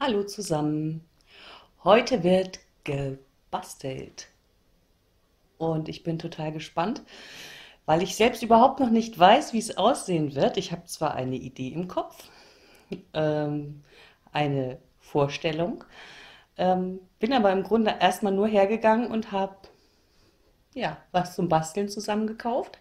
Hallo zusammen. Heute wird gebastelt und ich bin total gespannt, weil ich selbst überhaupt noch nicht weiß, wie es aussehen wird. Ich habe zwar eine Idee im Kopf, ähm, eine Vorstellung, ähm, bin aber im Grunde erstmal nur hergegangen und habe ja, was zum Basteln zusammengekauft.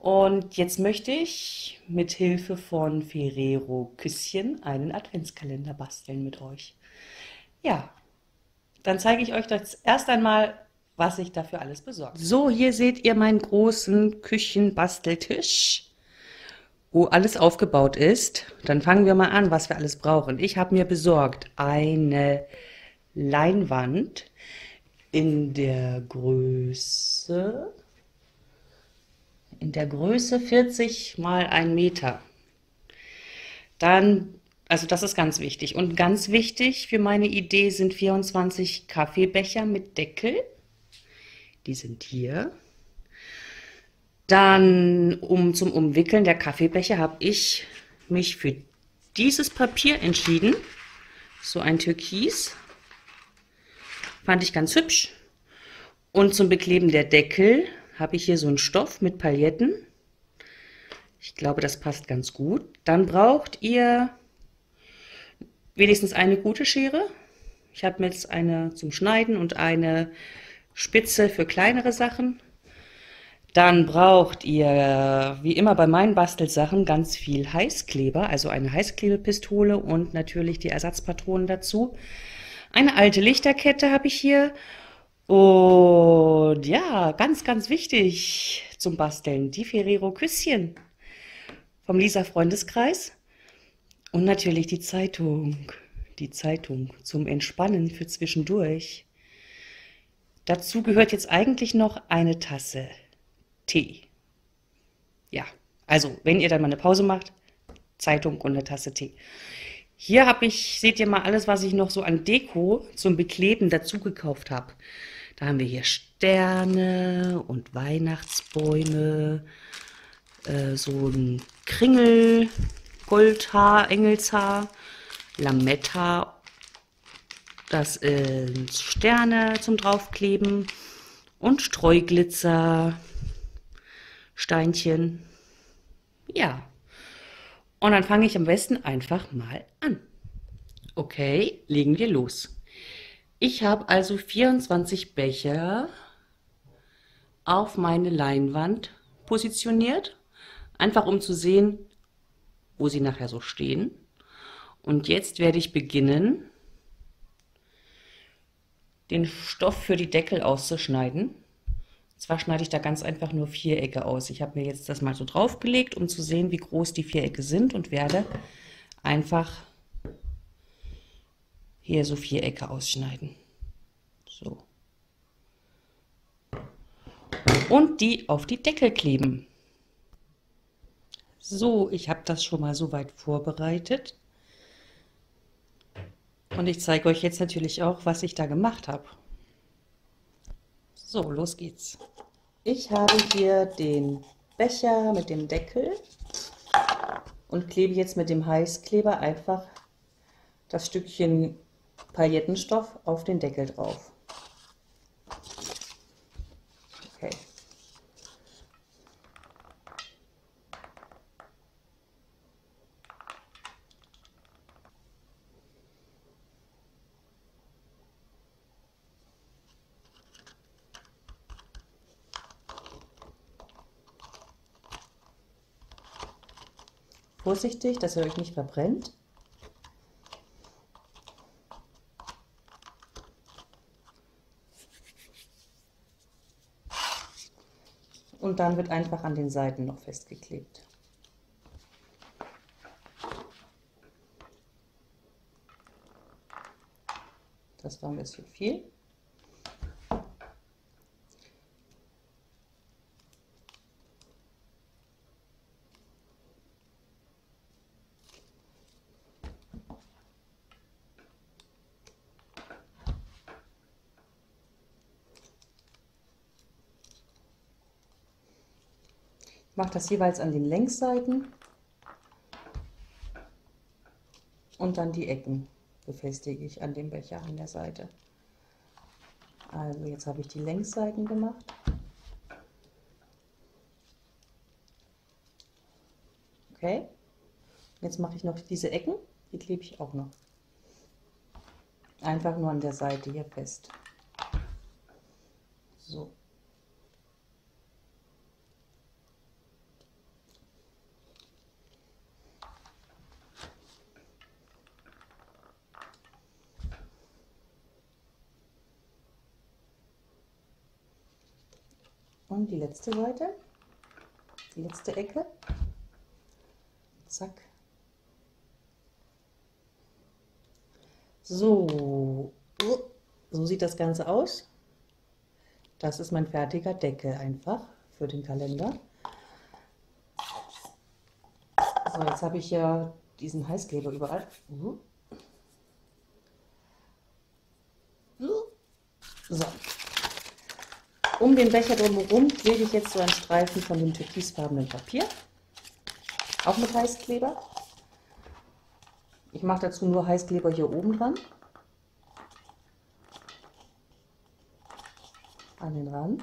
Und jetzt möchte ich mit Hilfe von Ferrero Küsschen einen Adventskalender basteln mit euch. Ja, dann zeige ich euch das erst einmal, was ich dafür alles besorgt. So, hier seht ihr meinen großen Küchenbasteltisch, wo alles aufgebaut ist. Dann fangen wir mal an, was wir alles brauchen. Ich habe mir besorgt eine Leinwand in der Größe der Größe 40 mal 1 Meter. Dann, also das ist ganz wichtig. Und ganz wichtig für meine Idee sind 24 Kaffeebecher mit Deckel. Die sind hier. Dann, um zum Umwickeln der Kaffeebecher, habe ich mich für dieses Papier entschieden. So ein Türkis. Fand ich ganz hübsch. Und zum Bekleben der Deckel habe ich hier so einen Stoff mit Pailletten. Ich glaube, das passt ganz gut. Dann braucht ihr wenigstens eine gute Schere. Ich habe jetzt eine zum Schneiden und eine Spitze für kleinere Sachen. Dann braucht ihr, wie immer bei meinen Bastelsachen, ganz viel Heißkleber, also eine Heißklebepistole und natürlich die Ersatzpatronen dazu. Eine alte Lichterkette habe ich hier und ja, ganz, ganz wichtig zum Basteln, die Ferrero Küsschen vom Lisa Freundeskreis. Und natürlich die Zeitung, die Zeitung zum Entspannen für zwischendurch. Dazu gehört jetzt eigentlich noch eine Tasse Tee. Ja, also wenn ihr dann mal eine Pause macht, Zeitung und eine Tasse Tee. Hier habe ich, seht ihr mal alles, was ich noch so an Deko zum Bekleben dazu gekauft habe. Da haben wir hier Sterne und Weihnachtsbäume, äh, so ein Kringel, Goldhaar, Engelshaar, Lametta, das sind Sterne zum draufkleben und Streuglitzer, Steinchen. Ja, und dann fange ich am besten einfach mal an. Okay, legen wir los. Ich habe also 24 Becher auf meine Leinwand positioniert, einfach um zu sehen, wo sie nachher so stehen. Und jetzt werde ich beginnen, den Stoff für die Deckel auszuschneiden. Und zwar schneide ich da ganz einfach nur Vierecke aus. Ich habe mir jetzt das mal so draufgelegt, um zu sehen, wie groß die Vierecke sind und werde einfach hier so Vierecke ausschneiden. So. Und die auf die Deckel kleben. So, ich habe das schon mal so weit vorbereitet. Und ich zeige euch jetzt natürlich auch, was ich da gemacht habe. So, los geht's. Ich habe hier den Becher mit dem Deckel und klebe jetzt mit dem Heißkleber einfach das Stückchen Paillettenstoff auf den Deckel drauf. Okay. Vorsichtig, dass ihr euch nicht verbrennt. Und dann wird einfach an den Seiten noch festgeklebt. Das war ein bisschen viel. Mache das jeweils an den Längsseiten und dann die Ecken. befestige ich an dem Becher an der Seite. Also jetzt habe ich die Längsseiten gemacht. Okay. Jetzt mache ich noch diese Ecken, die klebe ich auch noch. Einfach nur an der Seite hier fest. So. Und die letzte Seite, die letzte Ecke. Zack. So, so sieht das Ganze aus. Das ist mein fertiger Deckel einfach für den Kalender. So, jetzt habe ich ja diesen Heißkleber überall. So. Um den Becher drumherum lege ich jetzt so einen Streifen von dem türkisfarbenen Papier. Auch mit Heißkleber. Ich mache dazu nur Heißkleber hier oben dran. An den Rand.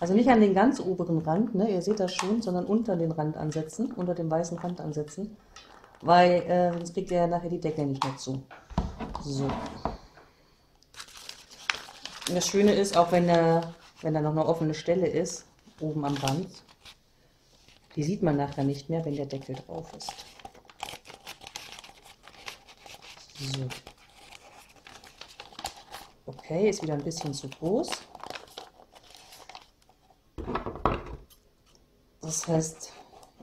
Also nicht an den ganz oberen Rand, ne? ihr seht das schon, sondern unter den Rand ansetzen, unter dem weißen Rand ansetzen, weil äh, sonst kriegt ihr ja nachher die Decke nicht mehr zu. So. Und das Schöne ist, auch wenn da, wenn da noch eine offene Stelle ist, oben am Rand, die sieht man nachher nicht mehr, wenn der Deckel drauf ist. So. Okay, ist wieder ein bisschen zu groß. Das heißt,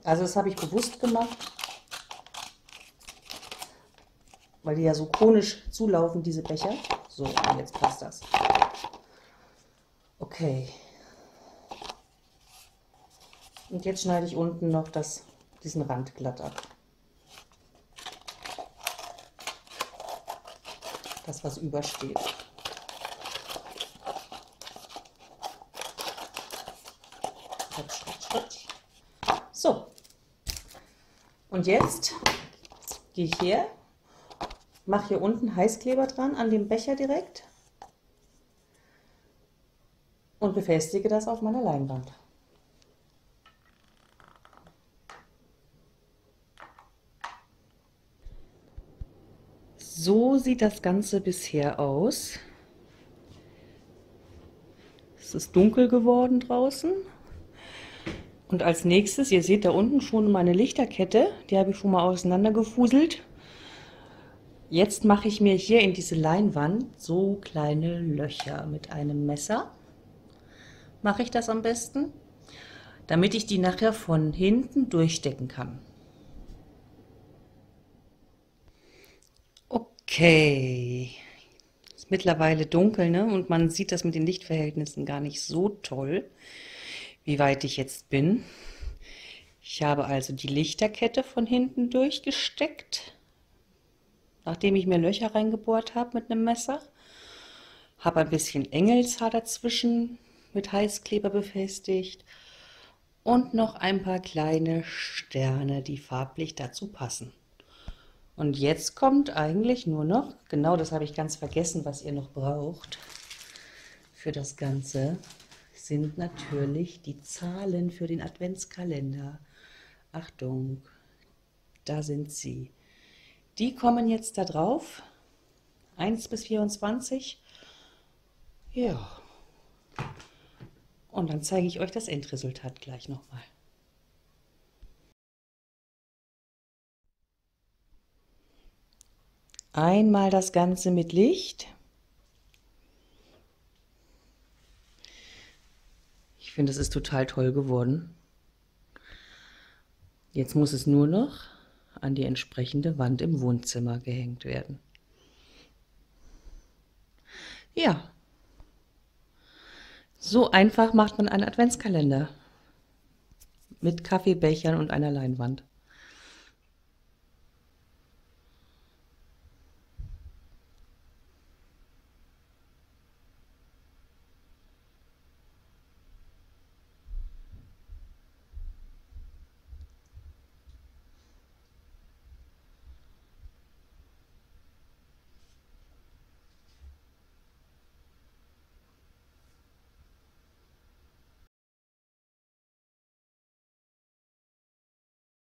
also das habe ich bewusst gemacht, weil die ja so chronisch zulaufen, diese Becher. So, und jetzt passt das. Okay. Und jetzt schneide ich unten noch das, diesen Rand glatt ab. Das, was übersteht. So. Und jetzt gehe ich her, mache hier unten Heißkleber dran an dem Becher direkt und befestige das auf meiner Leinwand. So sieht das Ganze bisher aus. Es ist dunkel geworden draußen. Und als nächstes, ihr seht da unten schon meine Lichterkette, die habe ich schon mal auseinandergefuselt. Jetzt mache ich mir hier in diese Leinwand so kleine Löcher mit einem Messer mache ich das am besten, damit ich die nachher von hinten durchstecken kann. Okay, ist mittlerweile dunkel ne? und man sieht das mit den Lichtverhältnissen gar nicht so toll, wie weit ich jetzt bin. Ich habe also die Lichterkette von hinten durchgesteckt, nachdem ich mir Löcher reingebohrt habe mit einem Messer. Habe ein bisschen Engelshaar dazwischen mit Heißkleber befestigt und noch ein paar kleine Sterne, die farblich dazu passen. Und jetzt kommt eigentlich nur noch, genau das habe ich ganz vergessen, was ihr noch braucht für das Ganze, sind natürlich die Zahlen für den Adventskalender. Achtung, da sind sie. Die kommen jetzt da drauf. 1 bis 24. Ja. Und dann zeige ich euch das Endresultat gleich nochmal. Einmal das Ganze mit Licht. Ich finde, es ist total toll geworden. Jetzt muss es nur noch an die entsprechende Wand im Wohnzimmer gehängt werden. Ja, so einfach macht man einen Adventskalender mit Kaffeebechern und einer Leinwand.